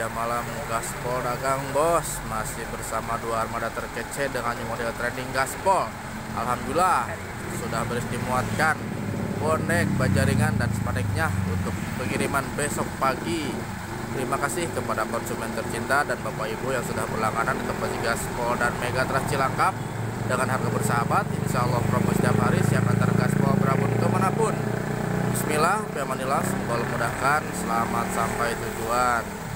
Ya malam gaspol dagang bos masih bersama dua armada terkece dengan model trending gaspol. Alhamdulillah sudah beres dimuatkan bonek, bajaringan dan sepadeknya untuk pengiriman besok pagi. Terima kasih kepada konsumen tercinta dan Bapak Ibu yang sudah berlangganan di tempat gaspol dan Mega Trans Cilangkap dengan harga bersahabat. Insya Allah promo setiap hari siap antar gaspol berapun ke mana pun. Bismillah, Pemanilah, semoga memudahkan. Selamat sampai tujuan.